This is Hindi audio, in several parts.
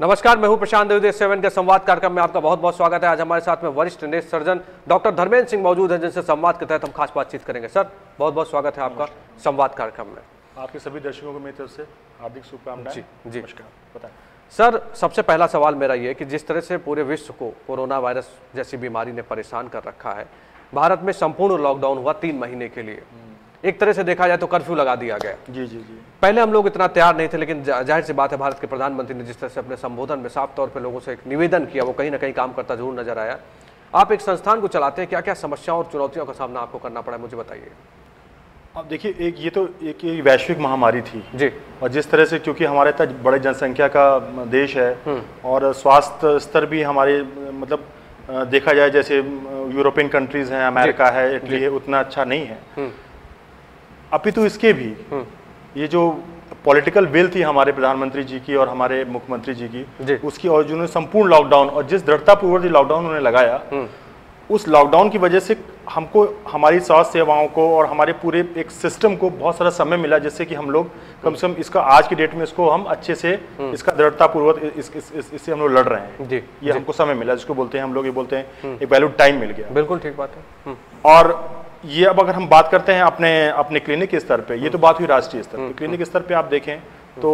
नमस्कार मैं हूँ प्रशांत देवदेव सेवन के संवाद कार्यक्रम में आपका बहुत बहुत स्वागत है। आज हमारे साथ में वरिष्ठ नेत्र सर्जन डॉक्टर धर्मेंद्र सिंह मौजूद हैं जिनसे संवाद के तहत हम खास बातचीत करेंगे। सर बहुत बहुत स्वागत है आपका संवाद कार्यक्रम में। आपके सभी दर्शकों को मेरी तरफ़ से हार्दिक शुभकामनाएँ। जी, जी। नमस्कार। बताएँ। सर सबसे पहला सवाल मेरा ये है कि जिस तरह से पूरे विश्व को कोरोना वायरस जैसी बीमारी ने परेशान कर रखा है भारत में संपूर्ण लॉकडाउन हुआ तीन महीने के लिए। एक तरह से देखा जाए तो कर्फ्यू लगा दिया गया। जी जी जी। पहले हम लोग इतना तैयार नहीं थे लेकिन ज़ाहिर सी बात है भारत के प्रधानमंत्री ने जिस तरह से अपने संबोधन में साफ़ तौर पर लोगों से एक निवेदन किया वो कहीं ना कहीं काम करता ज़रूर नज़र आया। आप एक संस्थान को चलाते हैं क्या क्या समस्याओं और चुनौतियों का सामना आपको करना पड़ा मुझे बताइए। अब देखिए एक ये तो एक ये वैश्विक महामारी थी। जी। और जिस तरह से क्योंकि हमारे इतना बड़े जनसंख्या का देश है और स्वास्थ्य स्तर भी हमारे मतलब देखा जाए जैसे यूरोपियन कंट्रीज़ हैं अमेरिका है इटली है उतना अच्छा नहीं है। अपितु इसके भी ये जो पॉलिटिकल विल थी हमारे प्रधानमंत्री जी की और हमारे मुख्यमंत्री जी जी। की उसकी और जिन्होंने संपूर्ण लॉकडाउन और जिस दृढ़तापूर्वक लॉकडाउन उन्होंने लगाया उस लॉकडाउन की वजह से हमको हमारी स्वास्थ्य सेवाओं को और हमारे पूरे एक सिस्टम को बहुत सारा समय मिला जिससे कि हम लोग कम से कम इसका आज की डेट में इसको हम अच्छे से इसका दृढ़तापूर्वक इस, इस, इस, इससे हम लोग लड़ रहे हैं। जी ये हमको समय मिला जिसको बोलते हैं हम लोग ये बोलते हैं एक वैल्यू टाइम मिल गया। बिल्कुल ठीक बात है। हम्म, और ये अब अगर हम बात करते हैं अपने अपने क्लिनिक के स्तर पे ये तो बात हुई राष्ट्रीय स्तर पे। क्लिनिक स्तर पे आप देखें तो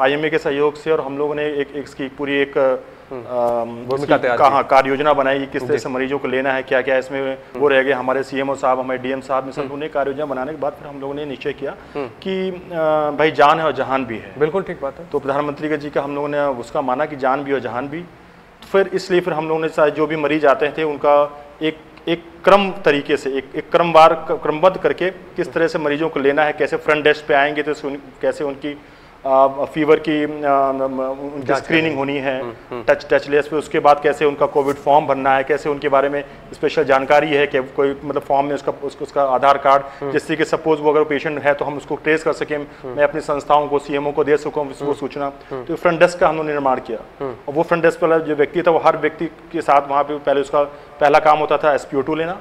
आईएमए के सहयोग से और हम लोगों ने एक एक इसकी पूरी एक कहाँ कार्य योजना बनाई किस तरह से मरीजों को लेना है क्या क्या इसमें वो रह गए। हमारे सीएमओ साहब हमारे डीएम साहब ने सबने कार्य योजना बनाने के बाद फिर हम लोगों ने निश्चय किया कि भाई जान है और जहान भी है। बिल्कुल ठीक बात है। तो प्रधानमंत्री जी का हम लोगों ने उसका माना कि जान भी और जहान भी। तो फिर इसलिए फिर हम लोगों ने जो भी मरीज़ आते थे उनका एक एक क्रम तरीके से, एक एक क्रमवार, क्रमबद्ध करके किस तरह से मरीजों को लेना है, कैसे फ्रंट डेस्क पे आएँगे तो कैसे उनकी फीवर की उनकी स्क्रीनिंग होनी है टच टचलेस पे उसके बाद कैसे उनका कोविड फॉर्म भरना है कैसे उनके बारे में स्पेशल जानकारी है कि कोई मतलब फॉर्म में उसका उसका, उसका आधार कार्ड जिससे कि सपोज़ वो अगर पेशेंट है तो हम उसको ट्रेस कर सकें मैं अपनी संस्थाओं को सीएमओ को दे सकूँ उसको सूचना। तो फ्रंट डेस्क का हमने निर्माण किया। और वो फ्रंट डेस्क वाला जो व्यक्ति था वो हर व्यक्ति के साथ वहाँ पे पहले उसका पहला काम होता था एस लेना।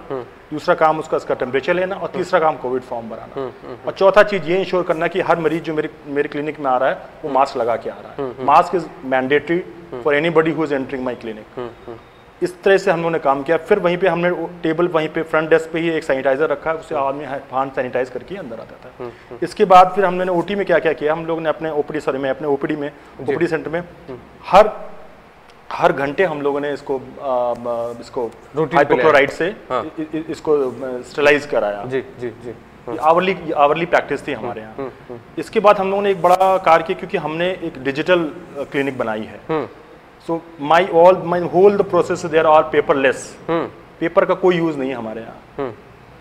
दूसरा काम उसका उसका टेम्परेचर लेना और तीसरा काम कोविड फॉर्म भराना। और चौथा चीज़ ये इंश्योर करना कि हर मरीज़ जो मेरे मेरे क्लिनिक में आ रहा है वो मास्क लगा के आ रहा है। Mask is mandatory for anybody who is entering my clinic इस तरह से हम लोगों ने काम किया। फिर वहीं पे हमने टेबल वहीं पे फ्रंट डेस्क पे ही एक सैनिटाइजर रखा है उससे आदमी हाथ सैनिटाइज करके अंदर आता था। इसके बाद फिर हमने ओटी में क्या क्या? किया हम लोग ने अपने ओपीडी सॉरी में अपने ओपीडी में ओपीडी सेंटर में हर हर घंटे हम लोगों ने इसको आ, इसको हाइपोक्लोराइड से हाँ। इ- इ- इसको स्टेलाइज कराया। जी जी जी। आवरली आवरली प्रैक्टिस थी हमारे यहाँ। इसके बाद हम लोगों ने एक बड़ा कार्य किया क्योंकि हमने एक डिजिटल क्लिनिक बनाई है। So my all my whole the process there are paperless paper का कोई यूज़ नहीं है हमारे यहाँ।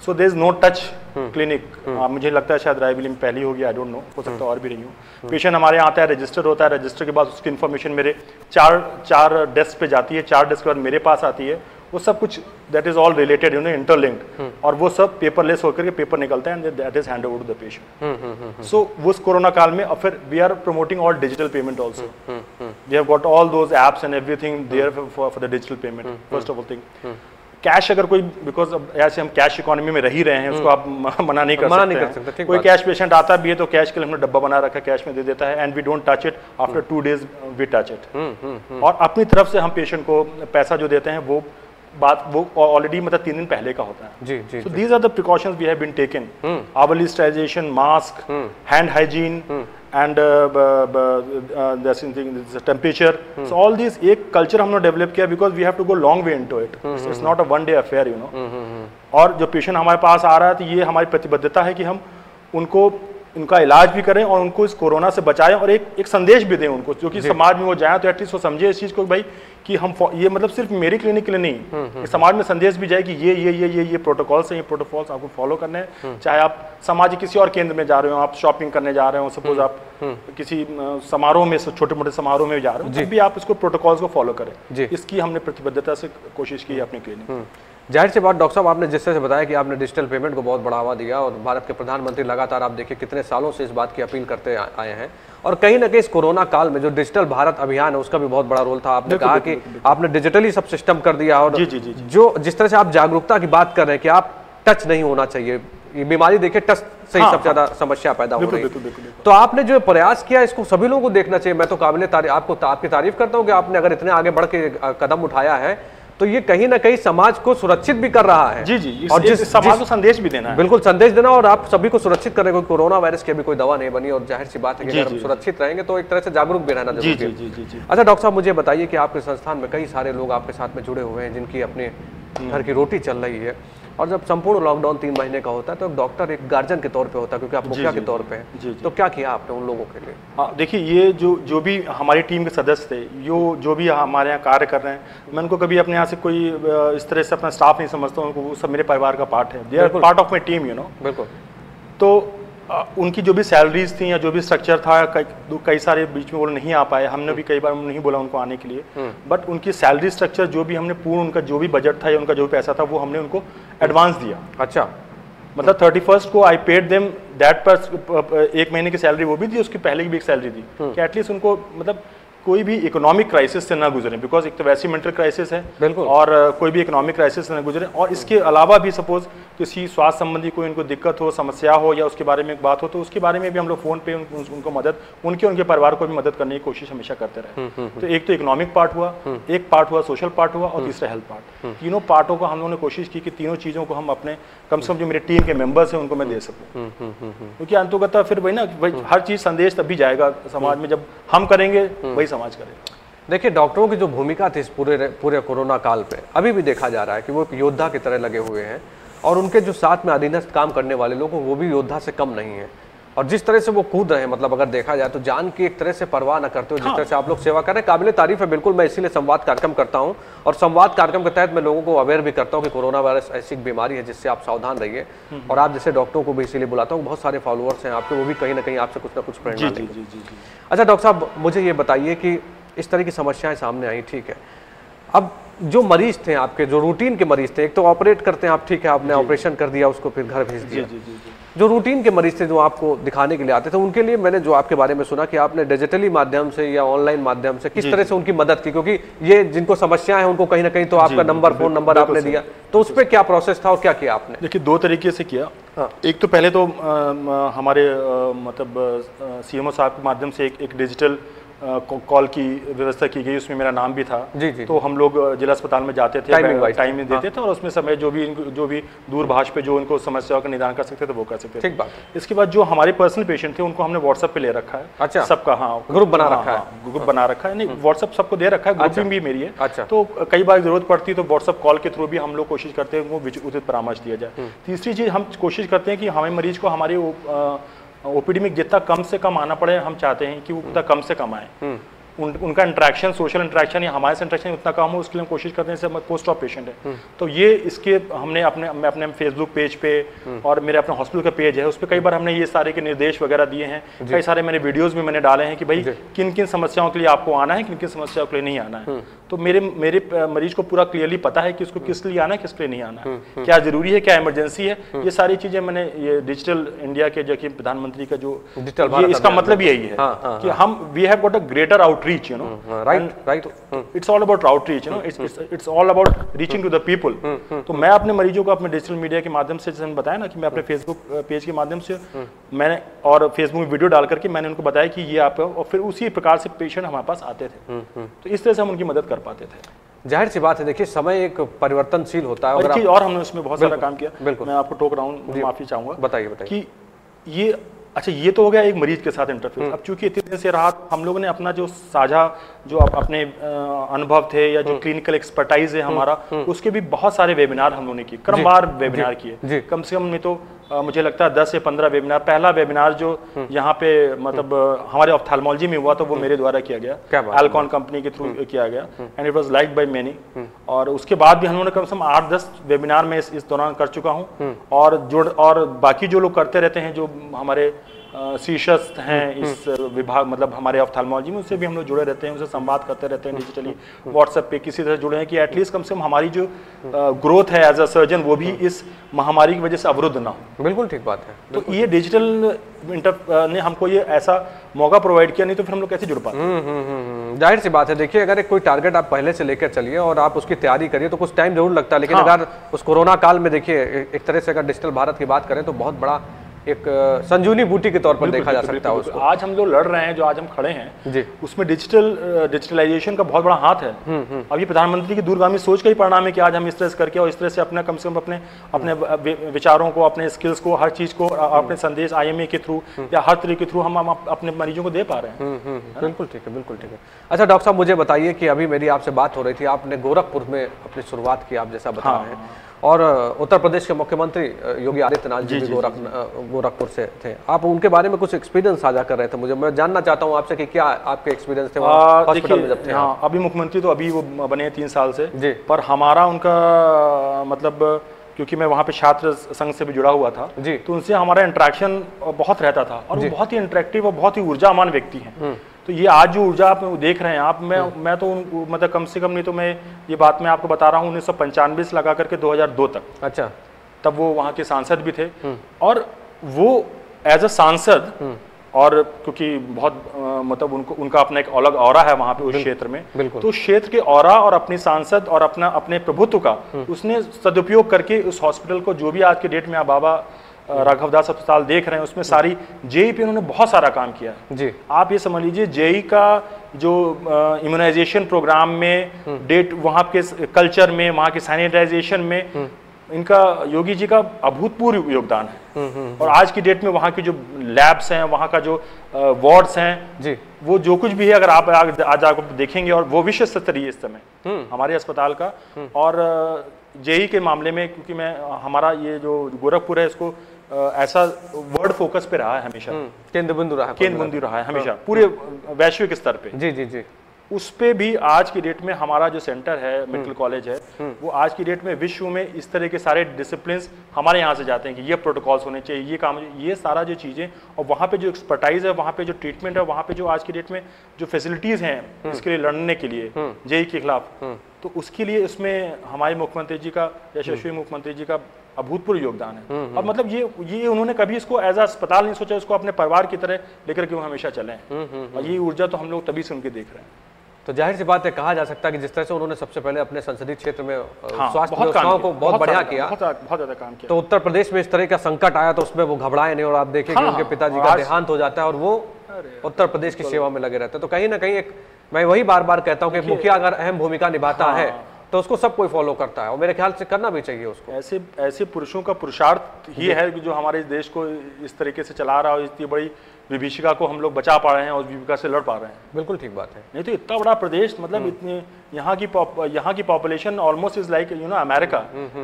So there is no touch clinic मुझे लगता है शायद रायबली में पहली होगी आई डोंट नो हो सकता है और भी रही हूँ। पेशेंट हमारे यहाँ आता है रजिस्टर होता है रजिस्टर के बाद उसकी इन्फॉर्मेशन मेरे चार चार डेस्क पे जाती है चार डेस्क के बाद मेरे पास आती है। वो सब कुछ that is all related you know interlinked और वो सब पेपरलेस होकर के पेपर निकलता है and that is hand over to the patient so उस कोरोना काल में और फिर we are promoting all digital payment also we have got all those apps and everything there for for the digital payment first of all thing cash अगर कोई बिकॉज़ ऐसे हम कैश इकोनॉमी में रह ही रहे हैं उसको आप मना नहीं कर मना सकते नहीं कर सकते, कोई कैश पेशेंट आता भी है तो कैश के लिए हमने डब्बा बना रखा है कैश में दे देता है and we don't touch it after two days we touch it और अपनी तरफ़ से हम पेशेंट को पैसा जो देते हैं वो बात वो ऑलरेडी मतलब तीन दिन पहले का होता है। जी जी So these are the precautions we have been taken. Hourly sterilization, mask, hand hygiene, and जैसे टेम्परेचर सो ऑल दिस एक कल्चर हमने डेवलप किया because we have to go long way in to it it's not a one day affair you know और जो पेशेंट हमारे पास आ रहा है तो ये हमारी प्रतिबद्धता है कि हम उनको उनका इलाज भी करें और उनको इस कोरोना से बचाएँ और एक एक संदेश भी दें उनको जो कि समाज में वो जाए तो एटलीस्ट वो समझे इस चीज़ को भाई कि हम ये मतलब सिर्फ़ मेरी क्लिनिक के लिए नहीं कि समाज में संदेश भी जाए कि ये ये ये ये ये प्रोटोकॉल्स हैं ये प्रोटोकॉल्स आपको फॉलो करने हैं। चाहे आप समाज के किसी और केंद्र में जा रहे हो आप शॉपिंग करने जा रहे हो सपोज़ आप किसी समारोह में छोटे मोटे समारोह में जा रहे हो तब भी आप इसको प्रोटोकॉल्स को फॉलो करें। इसकी हमने प्रतिबद्धता से कोशिश की है अपनी क्लिनिक ज़ाहिर सी बात डॉक्टर साहब आपने जिस तरह से बताया कि आपने डिजिटल पेमेंट को बहुत बढ़ावा दिया और भारत के प्रधानमंत्री लगातार आप देखिए कितने सालों से इस बात की अपील करते आए हैं। और कहीं ना कहीं इस कोरोना काल में जो डिजिटल भारत अभियान है उसका भी बहुत बड़ा रोल था। आपने कहा कि आपने डिजिटली सब सिस्टम कर दिया और जी, जी, जी, जी। जिस तरह से आप जागरूकता की बात कर रहे हैं कि आप टच नहीं होना चाहिए। ये बीमारी देखिए टच से ही हाँ, सबसे ज़्यादा समस्या पैदा हो रही है। तो आपने जो प्रयास किया इसको सभी लोगों को देखना चाहिए। मैं तो काबिल तारीफ़ आपको आपकी तारीफ़ करता हूँ कि आपने अगर इतने आगे बढ़ के कदम उठाया है तो ये कहीं ना कहीं समाज को सुरक्षित भी कर रहा है। जी जी इस, और जिस समाज को संदेश भी देना है। बिल्कुल संदेश देना और आप सभी को सुरक्षित करने को कोरोना वायरस की अभी कोई दवा नहीं बनी और ज़ाहिर सी बात है कि अगर हम सुरक्षित रहेंगे तो एक तरह से जागरूक भी रहना ज़रूरी है। जी जी जी। अच्छा डॉक्टर साहब मुझे बताइए कि आपके संस्थान में कई सारे लोग आपके साथ में जुड़े हुए हैं जिनकी अपने घर की रोटी चल रही है। और जब संपूर्ण लॉकडाउन तीन महीने का होता है तो एक डॉक्टर एक गार्जियन के तौर पे होता है क्योंकि आप मुखिया के तौर पे हैं। तो क्या किया आपने उन लोगों के लिए? हाँ देखिए ये जो जो भी हमारी टीम के सदस्य थे जो जो भी हमारे यहाँ कार्य कर रहे हैं मैं उनको कभी अपने यहाँ से कोई इस तरह से अपना स्टाफ नहीं समझता हूँ वो सब मेरे परिवार का पार्ट है। They are part of my team you know बिल्कुल। तो उनकी जो भी सैलरीज थी या जो भी स्ट्रक्चर था कई कई सारे बीच में वो नहीं आ पाए। हमने भी कई बार नहीं बोला उनको आने के लिए। बट उनकी सैलरी स्ट्रक्चर जो भी हमने पूर्ण उनका जो भी बजट था या उनका जो भी पैसा था वो हमने उनको एडवांस दिया। अच्छा। मतलब थर्टी फ़र्स्ट को आई पेड देम दैट पर एक महीने की सैलरी वो भी दी उसकी पहले की भी एक सैलरी दी कि एटलीस्ट उनको मतलब कोई भी इकोनॉमिक क्राइसिस से ना गुजरे बिकॉज़ एक तो वैसी मेंटल क्राइसिस है बिल्कुल। और कोई भी इकोनॉमिक क्राइसिस से ना गुजरे। और इसके अलावा भी सपोज़ किसी स्वास्थ्य संबंधी कोई उनको दिक्कत हो समस्या हो या उसके बारे में एक बात हो तो उसके बारे में भी हम लोग फ़ोन पे उन, उन, उनको मदद उनके उनके परिवार को भी मदद करने की कोशिश हमेशा करते रहे। तो एक तो इकोनॉमिक पार्ट हुआ एक पार्ट हुआ सोशल पार्ट हुआ और तीसरा हेल्थ पार्ट तीनों पार्टों को हम लोगों ने कोशिश की कि तीनों चीज़ों को हम अपने कम से कम जो मेरे टीम के मेंबर्स हैं उनको मैं दे सकूँ। क्योंकि अंतोगत फिर वही ना हर चीज़ संदेश तभी जाएगा समाज में जब हम करेंगे वही समाज करेगा देखिए, डॉक्टरों की जो भूमिका थी इस पूरे पूरे कोरोना काल पे, अभी भी देखा जा रहा है कि वो एक योद्धा की तरह लगे हुए हैं और उनके जो साथ में अधीनस्थ काम करने वाले लोग वो भी योद्धा से कम नहीं है। और जिस तरह से वो कूद रहे हैं मतलब अगर देखा जाए तो जान की एक तरह से परवाह न करते हो जिस तरह से आप लोग सेवा कर रहे हैं काबिल तारीफ़ है बिल्कुल मैं इसीलिए संवाद कार्यक्रम करता हूँ। और संवाद कार्यक्रम के तहत मैं लोगों को अवेयर भी करता हूँ कि कोरोना वायरस ऐसी बीमारी है जिससे आप सावधान रहिए। और आप जैसे डॉक्टरों को भी इसीलिए बुलाता हूँ बहुत सारे फॉलोअर्स हैं आपके वो भी कहीं ना कहीं आपसे कुछ ना कुछ प्रेरणा अच्छा डॉक्टर साहब मुझे ये बताइए कि इस तरह की समस्याएँ सामने आई ठीक है। अब जो मरीज़ थे आपके जो रूटीन के मरीज़ थे एक तो ऑपरेट करते हैं आप ठीक है आपने ऑपरेशन कर दिया उसको फिर घर भेज जी दिया। जी रूटीन के मरीज़ थे जो आपको दिखाने के लिए आते थे उनके लिए मैंने जो आपके बारे में सुना कि आपने डिजिटली माध्यम से या ऑनलाइन माध्यम से किस तरह से उनकी मदद की क्योंकि ये जिनको समस्याएँ हैं उनको कहीं ना कहीं तो आपका नंबर फ़ोन नंबर आपने दिया। तो उस पर क्या प्रोसेस था और क्या किया आपने? देखिए दो तरीके से किया। हाँ। एक तो पहले तो हमारे मतलब सीएमओ साहब के माध्यम से एक एक डिजिटल कॉल की व्यवस्था की गई उसमें मेरा नाम भी था। जी, जी। तो हम लोग जिला अस्पताल में जाते थे टाइमिंग देते थे और उसमें समय जो भी जो भी दूरभाष पे जो उनको समस्याओं का निदान कर सकते थे वो कर सकते थे। ठीक बात इसके बाद जो हमारे पर्सनल पेशेंट थे उनको हमने व्हाट्सएप पे ले रखा है। अच्छा। सबका हाँ। ग्रुप बना हाँ, रखा है। हाँ, ग्रुप बना रखा है। नहीं व्हाट्सएप सबको दे रखा है ग्रुपिंग भी मेरी है। अच्छा। तो कई बार ज़रूरत पड़ती है तो व्हाट्सएप कॉल के थ्रू भी हम लोग कोशिश करते हैं वो उचित परामर्श दिया जाए। तीसरी चीज़ हम कोशिश करते हैं कि हमें मरीज़ को हमारे ओपीडी में जितना कम से कम आना पड़े, हम चाहते हैं कि वो उतना कम से कम आए। उन, उनका इंट्रैक्शन सोशल इंट्रैक्शन या हमारे से इंट्रैक्शन उतना कम हो उसके लिए हम कोशिश करते हैं जैसे पोस्ट ऑफ़ पेशेंट है। तो ये इसके हमने अपने मैं अपने फेसबुक पेज पे और मेरे अपने हॉस्पिटल का पेज है उस पर कई बार हमने ये सारे के निर्देश वगैरह दिए हैं। कई सारे मैंने वीडियोज़ भी मैंने डाले हैं कि भाई किन किन समस्याओं के लिए आपको आना है किन किन समस्याओं के लिए नहीं आना है। तो मेरे मेरे मरीज़ को पूरा क्लियरली पता है कि उसको किस लिए आना है किस लिए नहीं आना है। क्या ज़रूरी है क्या इमरजेंसी है ये सारी चीज़ें मैंने ये डिजिटल इंडिया के जो कि प्रधानमंत्री का जो डिजिटल इसका मतलब यही है हाँ, हाँ, कि हम we have got a greater outreach you know right right it's all about outreach you know it's it's all about reaching to the people तो मैं अपने मरीजों को अपने डिजिटल मीडिया के माध्यम से जैसे बताया ना कि मैं अपने फेसबुक पेज के माध्यम से मैंने और फेसबुक में वीडियो डाल करके मैंने उनको बताया कि ये आप और फिर उसी प्रकार से पेशेंट हमारे पास आते थे। तो इस तरह से हम उनकी मदद कर पाते थे। ज़ाहिर सी बात है देखिए समय एक परिवर्तनशील होता है। अगर आप और हमने उसमें बहुत सारा काम किया। बिल्कुल। मैं आपको टोक रहा हूँ माफ़ी चाहूँगा बताइए बताइए। कि ये अच्छा ये तो हो गया एक मरीज़ के साथ इंटरफेस अब चूँकि इतने दिन से रहा हम लोगों ने अपना जो साझा जो अप- अपने अनुभव थे या जो क्लिनिकल एक्सपर्टाइज है हमारा उसके भी बहुत सारे वेबिनार हम लोगों ने किए। क्रमवार वेबिनार किए। कम से कम में तो अ, मुझे लगता है दस या पंद्रह वेबिनार पहला वेबिनार जो यहाँ पे मतलब हमारे ऑप्थेल्मोलॉजी में हुआ तो वो मेरे द्वारा किया गया। एलकॉन कंपनी के थ्रू किया गया। And it was like by many और उसके बाद भी हम लोगों ने कम से कम आठ दस वेबिनार में इस, इस दौरान कर चुका हूँ। और जो और बाकी जो लोग करते रहते हैं जो हमारे शीर्षस्थ हैं इस विभाग मतलब हमारे ऑफ्थाल्मोलॉजी में उससे भी हम लोग जुड़े रहते हैं उनसे संवाद करते रहते हैं डिजिटली व्हाट्सएप पे किसी तरह जुड़े हैं कि एटलीस्ट कम से कम हमारी जो ग्रोथ है एज अ सर्जन वो भी इस महामारी की वजह से अवरुद्ध ना हो। बिल्कुल ठीक बात है तो ये डिजिटल इंटर ने हमको ये ऐसा मौका प्रोवाइड किया नहीं तो फिर हम लोग कैसे जुड़ पाते? हम्म, हम्म, हम्म, हम्म। ज़ाहिर सी बात है देखिए अगर एक कोई टारगेट आप पहले से लेकर चलिए और आप उसकी तैयारी करिए तो कुछ टाइम ज़रूर लगता है लेकिन हाँ। अगर उस कोरोना काल में देखिए एक तरह से अगर डिजिटल भारत की बात करें तो बहुत बड़ा एक संजूनी बूटी के तौर पर देखा जा सकता है उसको। आज हम लोग लड़ रहे हैं जो आज हम खड़े हैं जी। उसमें डिजिटल डिजिटलाइजेशन का बहुत बड़ा हाथ है। अभी प्रधानमंत्री की दूरगामी सोच का ही परिणाम है कि आज हम इस तरह से करके और इस तरह से अपना कम से कम अपने अपने विचारों को अपने स्किल्स को हर चीज़ को अपने संदेश आईएमए के थ्रू या हर तरीके के थ्रू हम अपने मरीजों को दे पा रहे हैं। हम्म, हम्म, हम्म, बिल्कुल ठीक है बिल्कुल ठीक है। अच्छा डॉक्टर साहब मुझे बताइए कि अभी मेरी आपसे बात हो रही थी आपने गोरखपुर में अपनी शुरुआत की आप जैसा बता हाँ। रहे हैं। और उत्तर प्रदेश के मुख्यमंत्री योगी आदित्यनाथ जी भी गोरख गोरखपुर से थे। आप उनके बारे में कुछ एक्सपीरियंस साझा कर रहे थे मुझे। मैं जानना चाहता हूँ आपसे कि क्या आपके एक्सपीरियंस थे हॉस्पिटल में जब थे हाँ अभी मुख्यमंत्री तो अभी वो बने तीन साल से। जी। पर हमारा उनका मतलब क्योंकि मैं वहाँ पे छात्र संघ से भी जुड़ा हुआ था जी। तो उनसे हमारा इंट्रैक्शन बहुत रहता था। और वो बहुत ही इंटरेक्टिव और बहुत ही ऊर्जावान व्यक्ति हैं। तो ये आज जो ऊर्जा आप देख रहे हैं आप मैं मैं तो मतलब कम से कम नहीं तो मैं ये बात मैं आपको बता रहा हूँ उन्नीस से लगा करके 2002 तक। अच्छा। तब वो वहाँ के सांसद भी थे। और वो एज अ सांसद और क्योंकि बहुत मतलब उनको उनका अपना एक अलग और है वहाँ पे उस क्षेत्र में। तो उस क्षेत्र के और और अपनी सांसद और अपना अपने प्रभुत्व का उसने सदुपयोग करके उस हॉस्पिटल को जो भी आज के डेट में आप बाबा राघवदास अस्पताल देख रहे हैं उसमें सारी जेई पे उन्होंने बहुत सारा काम किया है। जी। आप ये समझ लीजिए जेई का जो इम्यूनाइजेशन प्रोग्राम में डेट वहाँ के कल्चर में वहाँ के सैनिटाइजेशन में इनका योगी जी का अभूतपूर्व योगदान है। और आज की डेट में वहाँ की जो लैब्स हैं वहाँ का जो वार्ड्स हैं जी। वो जो कुछ भी है अगर आप आज आज आप देखेंगे और वो विश्व स्तरीय इस समय हमारे अस्पताल का। और जेई के मामले में क्योंकि मैं हमारा ये जो गोरखपुर है इसको ऐसा वर्ड फोकस पे रहा है हमेशा। हम्म, केंद्र बिंदु रहा केंद्र बिंदु रहा है हमेशा। पूरे वैश्विक स्तर पे। जी जी जी। उस पे भी आज की डेट में हमारा जो सेंटर है मेडिकल कॉलेज है वो आज की डेट में विश्व में इस तरह के सारे डिसिप्लिन हमारे यहाँ से जाते हैं कि ये प्रोटोकॉल्स होने चाहिए ये काम ये सारा जो चीज़ें और वहाँ पे जो एक्सपर्टाइज है वहाँ पे जो ट्रीटमेंट है वहाँ पे जो आज की डेट में जो फैसिलिटीज़ हैं इसके लिए लड़ने के लिए जेई के खिलाफ। तो उसके लिए इसमें हमारे मुख्यमंत्री जी का यशस्वी मुख्यमंत्री जी का अभूतपूर्व योगदान है। और मतलब ये ये उन्होंने कभी इसको एज अस्पताल नहीं सोचा इसको अपने परिवार की तरह लेकर के वो हमेशा चले? हैं और ये ऊर्जा तो हम लोग तभी से उनके देख रहे हैं। तो ज़ाहिर सी बात है कहा जा सकता है कि जिस तरह से उन्होंने सबसे पहले अपने संसदीय क्षेत्र में हाँ, स्वास्थ्य व्यवस्थाओं को बहुत बढ़िया किया। बहुत बहुत ज़्यादा काम किया। तो उत्तर प्रदेश में इस तरह का संकट आया तो उसमें वो घबराए नहीं और आप देखें कि हाँ, उनके पिताजी का देहांत हो जाता है और वो उत्तर प्रदेश की सेवा में लगे रहते हैं। तो कहीं ना कहीं एक मैं वही बार बार कहता हूँ कि मुखिया अगर अहम भूमिका निभाता है तो उसको सब कोई फॉलो करता है और मेरे ख्याल से करना भी चाहिए उसको। ऐसे ऐसे पुरुषों का पुरुषार्थ ही है कि जो हमारे देश को इस तरीके से चला रहा हो इतनी बड़ी विभीषिका को हम लोग बचा पा रहे हैं और विभीषिका से लड़ पा रहे हैं। बिल्कुल ठीक बात है। नहीं तो इतना बड़ा प्रदेश मतलब इतने यहाँ की यहाँ की population almost is like you know America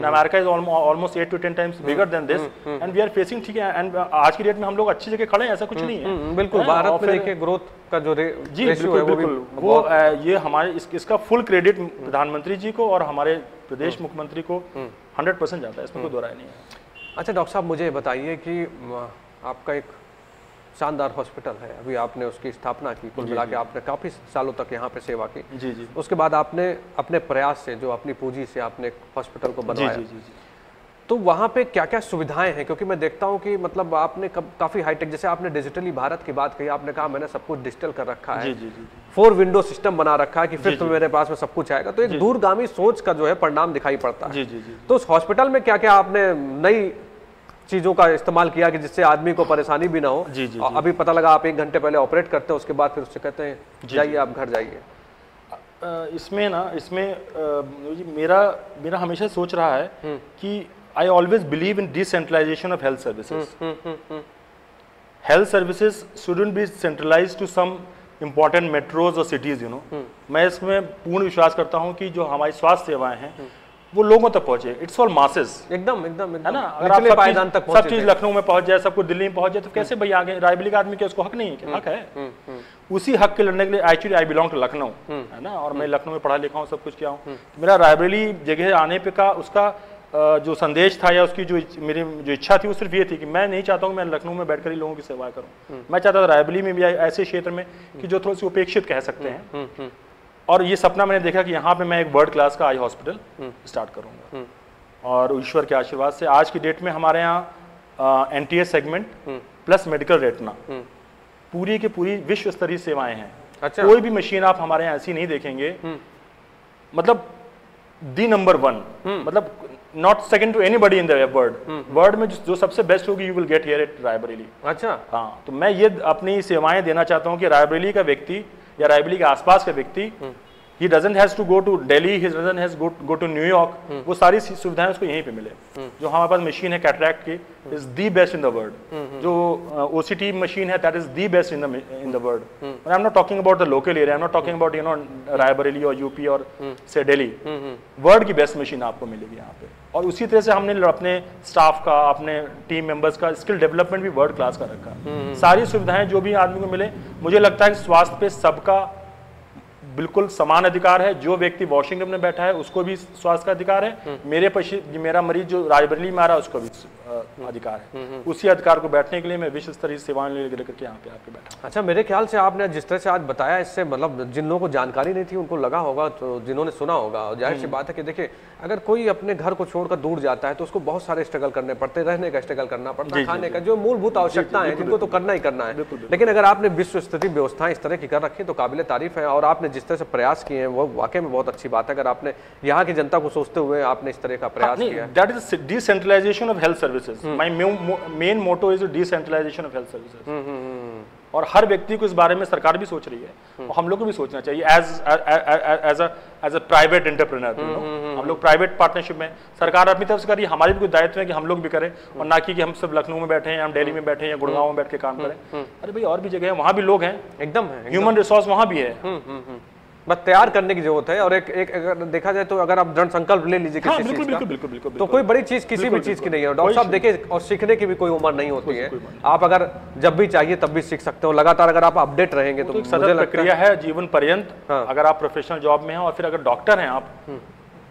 America is almost eight to ten times bigger than this and we are facing ठीक है एंड आज की डेट में हम लोग अच्छी जगह खड़े हैं ऐसा कुछ नहीं है। हम्म, बिल्कुल भारत में देखिए ग्रोथ का जो जी बिल्कुल वो बिल्कुल। वो ये हमारे इसका फुल क्रेडिट प्रधानमंत्री जी को और हमारे प्रदेश मुख्यमंत्री को हंड्रेड परसेंट जाता है इसमें कोई दो राय नहीं है। अच्छा डॉक्टर साहब मुझे बताइए कि आपका एक शानदार हॉस्पिटल है। अभी आपने उसकी स्थापना की कुल मिला के आपने काफ़ी सालों तक यहाँ पे सेवा की। जी जी। उसके बाद आपने अपने प्रयास से जो अपनी पूंजी से आपने हॉस्पिटल को जी बनवाया। जी जी जी। तो वहाँ पे क्या क्या सुविधाएँ हैं? क्योंकि मैं देखता हूँ कि मतलब आपने कब काफ़ी हाईटेक जैसे आपने डिजिटली भारत की बात कही आपने कहा मैंने सब कुछ डिजिटल कर रखा है। जी जी जी फोर विंडो सिस्टम बना रखा है कि फिर तो मेरे पास में सब कुछ आएगा। तो एक दूरगामी सोच का जो है परिणाम दिखाई पड़ता है। जी जी जी। तो उस हॉस्पिटल में क्या क्या आपने नई चीज़ों का इस्तेमाल किया कि जिससे आदमी को परेशानी भी ना हो। जी, जी, और अभी पता लगा आप एक घंटे पहले ऑपरेट करते हैं उसके बाद फिर उससे कहते हैं जाइए आप घर जाइए। इसमें ना इसमें जी, मेरा मेरा हमेशा सोच रहा है कि I always believe in decentralization of health services health services shouldn't be centralize to some important metros और सिटीज़ यू नो मैं इसमें पूर्ण विश्वास करता हूँ कि जो हमारी स्वास्थ्य सेवाएँ हैं वो लोगों तक पहुँचे। इट्स ऑल मासेस एकदम एकदम है ना? अगर आप सब पायदान चीज़, तक सब चीज़ लखनऊ में पहुँच जाए सब कुछ दिल्ली में पहुँच जाए तो कैसे भाई आगे? रायबली का आदमी के उसको हक नहीं है? हक है? उसी हक के लड़ने के लिए actually I belong to Lucknow. है ना? और मैं लखनऊ में पढ़ा लिखा हूँ सब कुछ किया हूँ। तो मेरा रायबरेली जगह आने पे का उसका जो संदेश था या उसकी जो मेरी जो इच्छा थी वो सिर्फ़ ये थी कि मैं नहीं चाहता हूँ मैं लखनऊ में बैठकर ही लोगों की सेवा करूँ। मैं चाहता था रायबली में भी ऐसे क्षेत्र में कि जो थोड़ी सी उपेक्षित कह सकते हैं। हम्म, हम्म, और ये सपना मैंने देखा कि यहाँ पे मैं एक वर्ल्ड क्लास का आई हॉस्पिटल स्टार्ट करूँगा। और ईश्वर के आशीर्वाद से आज की डेट में हमारे यहाँ N T segment plus medical retina पूरी की पूरी विश्व स्तरीय सेवाएँ हैं। अच्छा। कोई भी मशीन आप हमारे यहाँ ऐसी नहीं देखेंगे। मतलब दी नंबर वन मतलब not second to anybody in the world world में जो जो सबसे बेस्ट होगी you will get here at Raebareli अच्छा। हाँ तो मैं ये अपनी सेवाएँ देना चाहता हूँ कि रायबरेली का व्यक्ति या रायबली के आसपास का व्यक्ति ही doesn't has to go to Delhi he doesn't has go to New York वो सारी सुविधाएँ उसको यहीं पे मिले। जो हमारे पास मशीन है कैटरैक्ट की is the best in the world जो ओसीटी मशीन है that is the best in the in the world I am not talking about the local area I am not talking about you know Raebareli और यूपी और से दिल्ली वर्ल्ड की बेस्ट मशीन आपको मिलेगी यहाँ पे। और उसी तरह से हमने अपने स्टाफ का अपने टीम मेंबर्स का स्किल डेवलपमेंट भी वर्ल्ड क्लास का रखा। सारी सुविधाएँ जो भी आदमी को मिले मुझे लगता है कि स्वास्थ्य पे सबका बिल्कुल समान अधिकार है। जो व्यक्ति वॉशिंगटन में बैठा है उसको भी स्वास्थ्य का अधिकार है। मेरे पशी मेरा मरीज़ जो रायबरेली में आ रहा है उसको भी। अधिकार है। उसी अधिकार को बैठने के लिए मैं विश्व स्तरीय सेवाएँ लेकर के यहाँ पे आके बैठा अच्छा मेरे ख्याल से आपने जिस तरह से आज बताया इससे मतलब जिन लोगों को जानकारी नहीं थी उनको लगा होगा तो जिन्होंने सुना होगा। और ज़ाहिर सी बात है कि देखिए अगर कोई अपने घर को छोड़कर दूर जाता है तो उसको बहुत सारे स्ट्रगल करने पड़ते रहने का स्ट्रगल करना पड़ता है खाने का जो मूलभूत आवश्यकता है जिनको तो करना ही करना है। लेकिन अगर आपने विश्व स्तरीय व्यवस्थाएँ इस तरह की कर रखी तो काबिल तारीफ़ है और आपने जिस तरह से प्रयास किए हैं वो वाकई में बहुत अच्छी बात है। अगर आपने यहाँ की जनता को सोचते हुए आपने इस तरह का प्रयास किया है। That is decentralisation of health services my main motto is decentralisation of health services और हर व्यक्ति को इस बारे में सरकार भी सोच रही है। और हम लोग को भी सोचना चाहिए as as as a private entrepreneur हम लोग प्राइवेट पार्टनरशिप में सरकार अपनी तरफ़ से कर रही है हमारे भी कुछ दायित्व है कि हम लोग भी करें। और ना कि हम सब लखनऊ में बैठे हैं हम दिल्ली में बैठे हैं या गुड़गांव में बैठ के काम करें। अरे भाई और भी जगह है वहाँ भी लोग हैं। एकदम है ह्यूमन रिसोर्स वहाँ भी है। बस तैयार करने की ज़रूरत है और एक एक अगर देखा जाए तो अगर आप दृढ़ संकल्प ले लीजिए हाँ किसी बिल्कुल चीज़ का बिल्कुल तो कोई बड़ी चीज़ किसी भी चीज़ की नहीं है। डॉक्टर साहब देखिए और सीखने की भी कोई उम्र नहीं होती है। आप अगर जब भी चाहिए तब भी सीख सकते हो। लगातार अगर आप अपडेट रहेंगे तो तो है प्रक्रिया है जीवन पर्यंत। हाँ। अगर आप प्रोफेशनल जॉब में है और फिर अगर डॉक्टर है आप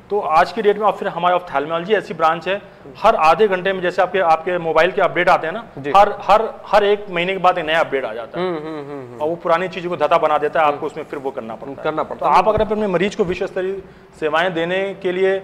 तो आज की डेट में फिर हमारे ऑफ्थेल्मोलॉजी ऐसी ब्रांच है। हर आधे घंटे में जैसे आपके आपके मोबाइल के अपडेट आते हैं ना हर हर हर एक महीने के बाद एक नया अपडेट आ जाता हम्म, है और वो पुरानी चीज़ों को धता बना देता है आपको उसमें फिर वो करना पड़ता है। करना तो पड़ता आप अगर अपने मरीज़ को विश्व स्तरीय सेवाएँ देने के लिए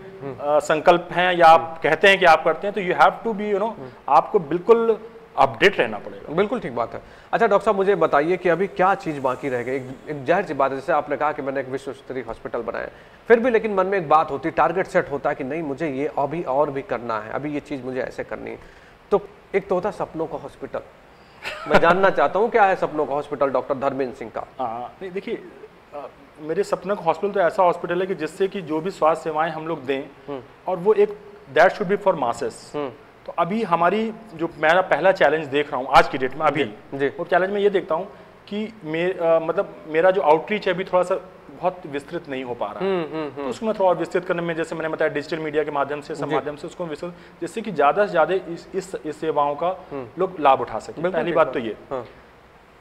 संकल्प हैं या आप कहते हैं कि आप करते हैं तो you have to be you know आपको बिल्कुल अपडेट रहना पड़ेगा। बिल्कुल ठीक बात है। अच्छा डॉक्टर साहब मुझे बताइए कि अभी क्या चीज़ बाकी रह गई? एक, एक ज़ाहिर सी बात है जैसे आपने कहा कि मैंने एक विश्व स्तरीय हॉस्पिटल बनाया फिर भी लेकिन मन में एक बात होती है टारगेट सेट होता है कि नहीं मुझे ये अभी और भी करना है अभी ये चीज़ मुझे ऐसे करनी है। तो एक तो होता सपनों का हॉस्पिटल। मैं जानना चाहता हूँ क्या है सपनों का हॉस्पिटल डॉक्टर धर्मेंद्र सिंह का? हाँ नहीं देखिए मेरे सपनों का हॉस्पिटल तो ऐसा हॉस्पिटल है कि जिससे कि जो भी स्वास्थ्य सेवाएँ हम लोग दें और वो एक that should be for masses तो अभी हमारी जो मेरा पहला चैलेंज देख रहा हूँ आज की डेट में अभी। जी। वो चैलेंज में ये देखता हूँ कि मे आ, मतलब मेरा जो आउटरीच है अभी थोड़ा सा बहुत विस्तृत नहीं हो पा रहा। है तो उसको मैं थोड़ा और विस्तृत करने में जैसे मैंने बताया डिजिटल मीडिया के माध्यम से सब माध्यम से उसको विस्तृत जिससे कि ज़्यादा से ज़्यादा इस इस इस सेवाओं का लोग लाभ उठा सकें। पहली बात तो ये। हाँ।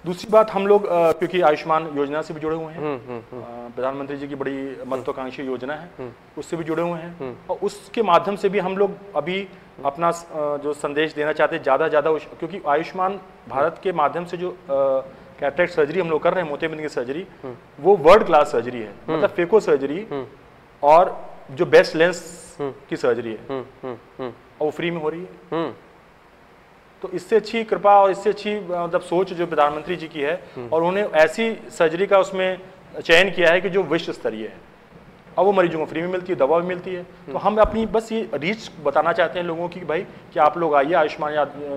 दूसरी बात हम लोग क्योंकि आयुष्मान योजना से भी जुड़े हुए हैं। प्रधानमंत्री जी की बड़ी महत्वाकांक्षी योजना है उससे भी जुड़े हुए हैं। और उसके माध्यम से भी हम लोग अभी अपना जो संदेश देना चाहते हैं ज़्यादा ज़्यादा क्योंकि आयुष्मान भारत के माध्यम से जो कैटरेक्ट सर्जरी हम लोग कर रहे हैं मोतियाबिंद की सर्जरी वो वर्ल्ड क्लास सर्जरी है। मतलब फेको सर्जरी और जो बेस्ट लेंस की सर्जरी है। हम्म हम्म हम्म। और वो फ्री में हो रही है। हम्म। तो इससे अच्छी कृपा और इससे अच्छी मतलब सोच जो प्रधानमंत्री जी की है और उन्होंने ऐसी सर्जरी का उसमें चयन किया है कि जो विश्व स्तरीय है। और वो मरीजों को फ्री में मिलती है दवा भी मिलती है। तो हम अपनी बस ये रीच बताना चाहते हैं लोगों की कि भाई कि आप लोग आइए आयुष्मान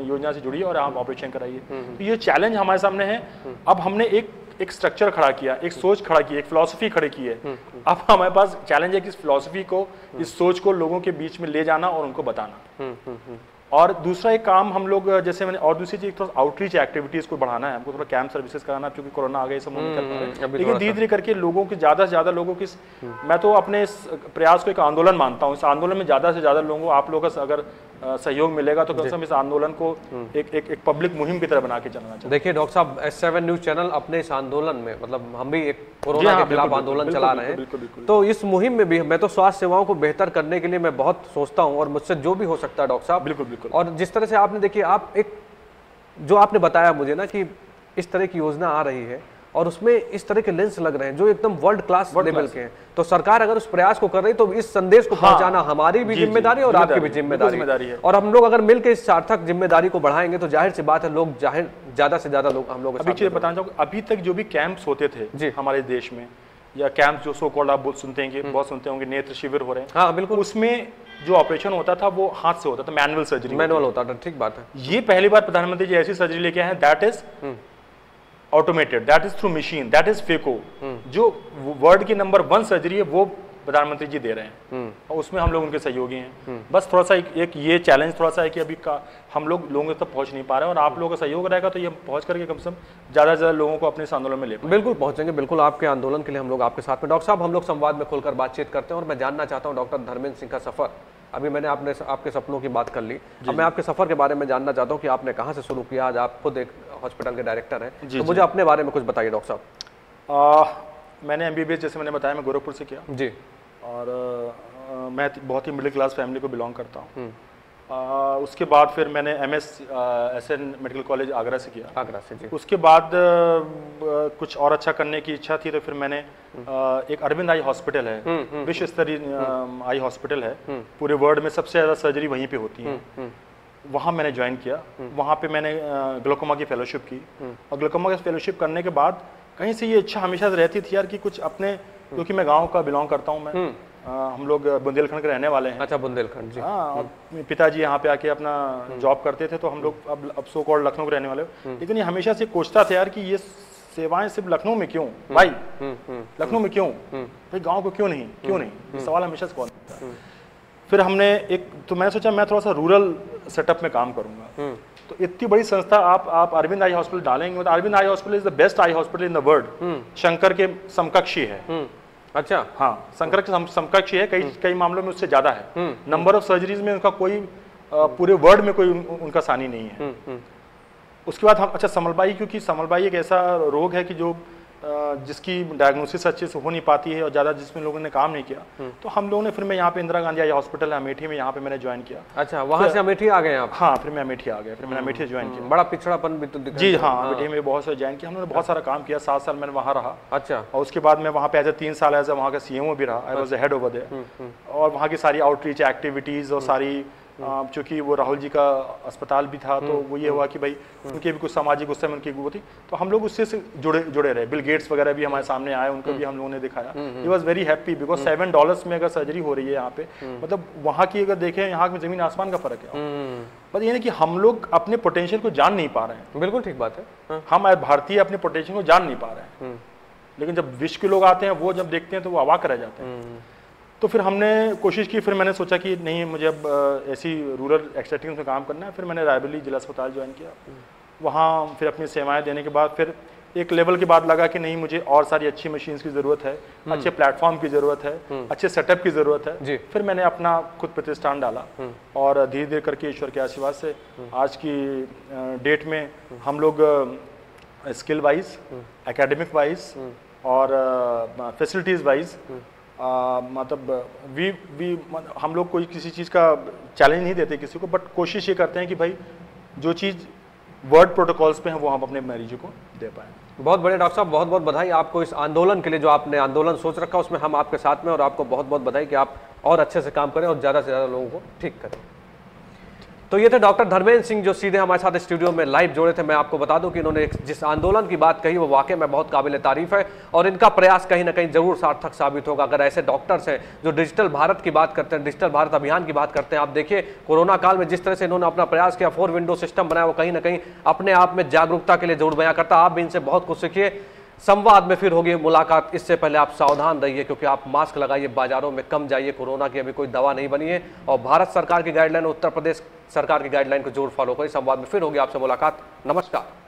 योजना से जुड़िए और आप ऑपरेशन कराइए। तो ये चैलेंज हमारे सामने है। अब हमने एक एक स्ट्रक्चर खड़ा किया एक सोच खड़ा की एक फिलोसफी खड़ी की है। अब हमारे पास चैलेंज है कि इस फिलोसफी को इस सोच को लोगों के बीच में ले जाना और उनको बताना। हम्म हम्म हम्म। और दूसरा एक काम हम लोग जैसे मैंने और दूसरी चीज़ थोड़ा आउटरीच एक्टिविटीज़ को बढ़ाना है। हमको थोड़ा कैंप सर्विसेज़ कराना क्योंकि कोरोना आ गए सब लोग नहीं कर पा रहे। लेकिन धीरे धीरे करके लोगों की ज़्यादा से ज़्यादा लोगों की मैं तो अपने इस प्रयास को एक आंदोलन मानता हूँ। इस आंदोलन में ज़्यादा से ज़्यादा लोगों आप लोगों का अगर सहयोग मिलेगा तो कम से कम इस आंदोलन को एक एक एक पब्लिक मुहिम की तरह बना के चलना चाहिए। देखिए डॉक्टर साहब एस सेवन न्यूज़ चैनल अपने इस आंदोलन में मतलब हम भी एक कोरोना हाँ, के खिलाफ आंदोलन चला रहे हैं। तो इस मुहिम में भी मैं तो स्वास्थ्य सेवाओं को बेहतर करने के लिए मैं बहुत सोचता हूँ और मुझसे जो भी हो सकता है डॉक्टर साहब। बिल्कुल बिल्कुल। और जिस तरह से आपने देखिए आप एक जो आपने बताया मुझे ना कि इस तरह की योजना आ रही है और उसमें इस तरह के लेंस लग रहे हैं जो एकदम वर्ल्ड क्लास लेवल के हैं। तो सरकार अगर उस प्रयास को कर रही तो इस संदेश को हाँ। पहुंचाना हमारी भी ज़िम्मेदारी और आपकी भी ज़िम्मेदारी, है। और हम लोग अगर मिलकर इस सार्थक ज़िम्मेदारी को बढ़ाएँगे तो ज़ाहिर सी बात है लोग ज़ाहिर ज़्यादा से ज़्यादा लोग हम लोग अभी चीज़ बताना चाहूँगा अभी तक जो भी कैंप्स होते थे जी। हमारे देश में या कैंप्स जो सो कॉल्ड आप सुनते हैं कि बहुत सुनते होंगे नेत्र शिविर हो रहे हैं हाँ बिल्कुल। उसमें जो ऑपरेशन होता था वो हाथ से होता था मैनुअल सर्जरी मैनुअल होता था। ठीक बात है। ये पहली बार प्रधानमंत्री जी ऐसी सर्जरी लेके आए हैं that is automated that is through machine that is phaco जो वर्ल्ड की नंबर वन सर्जरी है वो प्रधानमंत्री जी दे रहे हैं। और उसमें हम लोग उनके सहयोगी हैं। बस थोड़ा सा एक, एक ये चैलेंज थोड़ा सा है कि अभी का हम लोग लोगों तक तो पहुँच नहीं पा रहे हैं और आप लोगों का सहयोग रहेगा तो ये पहुँच करके कम से कम ज़्यादा से ज़्यादा लोगों को अपने इस आंदोलन में ले बिल्कुल पहुँचेंगे। बिल्कुल आपके आंदोलन के लिए हम लोग आपके साथ में। डॉक्टर साहब हम लोग संवाद में खुलकर बातचीत करते हैं और मैं जानना चाहता हूँ डॉक्टर धर्मेंद्र सिंह का सफ़र। अभी मैंने आपने आपके सपनों की बात कर ली। अब मैं आपके सफ़र के बारे में जानना चाहता हूँ कि आपने कहाँ से शुरू किया। आज आप खुद एक हॉस्पिटल के डायरेक्टर हैं। तो मुझे अपने बारे में कुछ बताइए डॉक्टर साहब। मैंने एमबीबीएस जैसे मैंने बताया मैं गोरखपुर से किया। जी। और आ, मैं बहुत ही मिडिल क्लास फैमिली को बिलोंग करता हूँ। अ, उसके बाद फिर मैंने M S S N medical college Agra से किया। आगरा से जी। उसके बाद कुछ और अच्छा करने की इच्छा थी तो फिर मैंने अ, एक अरविंद आई हॉस्पिटल है विश्व स्तरीय आई हॉस्पिटल है। पूरे वर्ल्ड में सबसे ज़्यादा सर्जरी वहीं पे होती है। वहाँ मैंने ज्वाइन किया। वहाँ पे मैंने ग्लोकोमा की फेलोशिप की। और ग्लोकोमा की फेलोशिप करने के बाद कहीं से ये इच्छा हमेशा रहती थी यार कि कुछ अपने क्योंकि मैं गाँव का बिलोंग करता हूँ मैं। हम लोग बुंदेलखंड के रहने वाले हैं। अच्छा बुंदेलखंड जी। हाँ पिताजी यहाँ पे आके अपना जॉब करते थे तो हम लोग अब अब सो कॉल्ड लखनऊ के रहने वाले लेकिन ये हमेशा से कोचता था यार कि ये सेवाएँ सिर्फ़ लखनऊ में क्यों? भाई लखनऊ में क्यों? भाई गाँव को क्यों नहीं? क्यों नहीं? सवाल हमेशा से कौन फिर हमने एक तो मैंने सोचा मैं थोड़ा सा रूरल सेटअप में काम करूँगा। तो इतनी बड़ी संस्था आप आप अरविंद आई हॉस्पिटल डालेंगे तो Aravind eye hospital is the best eye hospital in the world. Shankar के समकक्षी है। हम्म, अच्छा। हाँ संकरक्ष के सम- समकक्ष है कई कई मामलों में उससे ज़्यादा है। नंबर ऑफ़ सर्जरीज में उनका कोई पूरे वर्ल्ड में कोई उन, उनका सानी नहीं है। हम्म, हम्म, उसके बाद हम अच्छा समलबाई क्योंकि समलबाई एक ऐसा रोग है कि जो जिसकी डायग्नोसिस अच्छे से हो नहीं पाती है और ज़्यादा जिसमें लोगों ने काम नहीं किया तो हम लोगों ने फिर मैं यहाँ पे इंदिरा गांधी आई हॉस्पिटल है अमेठी में यहाँ पे मैंने ज्वाइन किया। अच्छा वहाँ से अमेठी आ गए आप? हाँ फिर मैं अमेठी आ गया फिर मैंने अमेठी ज्वाइन किया। बड़ा पिछड़ापन भी तो जी हाँ अमेठी में बहुत सारे ज्वाइन किया हमने बहुत सारा काम किया सात साल मैंने वहाँ रहा। अच्छा। और उसके बाद मैं वहाँ पे एज ए तीन साल एज ए वहाँ का सी भी रहा I was head over there और वहाँ की सारी आउटरीच एक्टिविटीज़ और सारी चूँकि वो राहुल जी का अस्पताल भी था तो वो ये हुआ कि भाई उनके भी कुछ सामाजिक उस समय उनकी वो थी। तो हम लोग उससे जुड़े जुड़े रहे। बिल गेट्स वगैरह भी हमारे सामने आए उनको भी हम लोगों ने दिखाया। He was very happy because seven dollars में अगर सर्जरी हो रही है यहाँ पे मतलब वहाँ की अगर देखें यहाँ में ज़मीन आसमान का फ़र्क है। हम्म, बस ये नहीं कि हम लोग अपने पोटेंशियल को जान नहीं पा रहे हैं। बिल्कुल ठीक बात है। हाँ, हम आज भारतीय अपने पोटेंशियल को जान नहीं पा रहे हैं। हम्म, लेकिन जब विश्व के लोग आते हैं वो जब देखते हैं तो वो अवाक रह जाते हैं। हम्म, तो फिर हमने कोशिश की फिर मैंने सोचा कि नहीं मुझे अब ऐसी रूरल एक्सटेटिंग में काम करना है। फिर मैंने रायबली जिला अस्पताल ज्वाइन किया। वहाँ फिर अपनी सेवाएँ देने के बाद फिर एक लेवल के बाद लगा कि नहीं मुझे और सारी अच्छी मशीन्स की ज़रूरत है अच्छे प्लेटफॉर्म की ज़रूरत है अच्छे सेटअप की ज़रूरत है। फिर मैंने अपना खुद प्रतिष्ठान डाला और धीरे धीरे करके ईश्वर के आशीर्वाद से आज की डेट में हम लोग स्किल वाइज एकेडमिक वाइज और फैसिलिटीज़ वाइज मतलब वी वी हम लोग कोई किसी चीज़ का चैलेंज नहीं देते किसी को बट कोशिश ये करते हैं कि भाई, जो चीज़ वर्ड प्रोटोकॉल्स पे हैं, वो हम अपने मरीजों को दे पाए। बहुत बड़े डॉक्टर साहब बहुत बहुत बधाई आपको इस आंदोलन के लिए, जो आपने आंदोलन सोच रखा, उसमें हम आपके साथ में और आपको बहुत बहुत बधाई कि आप और अच्छे से काम करें और ज़्यादा से ज़्यादा लोगों को ठीक करें। तो ये थे डॉक्टर धर्मेंद्र सिंह जो सीधे हमारे साथ स्टूडियो में लाइव जोड़े थे। मैं आपको बता दूँ कि इन्होंने जिस आंदोलन की बात कही, वो वाकई में बहुत काबिल तारीफ़ है और इनका प्रयास कहीं ना कहीं ज़रूर सार्थक साबित होगा। अगर ऐसे डॉक्टर्स हैं जो डिजिटल भारत की बात करते हैं, डिजिटल भारत अभियान की बात करते हैं, आप देखिए कोरोना काल में जिस तरह से इन्होंने अपना प्रयास किया, फोर विंडो सिस्टम बनाया, वो कहीं ना कहीं अपने आप में जागरूकता के लिए ज़रूर बयां करता। आप भी इनसे बहुत कुछ सीखिए। संवाद में फिर होगी मुलाकात। इससे पहले आप सावधान रहिए, क्योंकि आप मास्क लगाइए, बाजारों में कम जाइए। कोरोना की अभी कोई दवा नहीं बनी है और भारत सरकार की गाइडलाइन, उत्तर प्रदेश सरकार की गाइडलाइन को ज़रूर फॉलो करिए। संवाद में फिर होगी आपसे मुलाकात। नमस्कार।